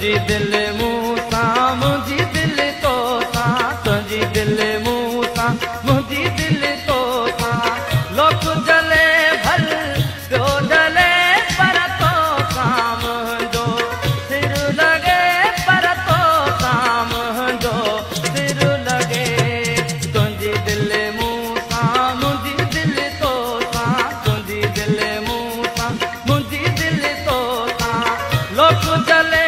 تنهنجي مون سان منهنجي دل توسا لوڪ جلي ڀلي منهنجو سر لڳي پرتو منهنجو سر لڳي تنهنجي دل مون سان منهنجي دل تو سان تنهنجي دلي دل تو سان لوڪ جلي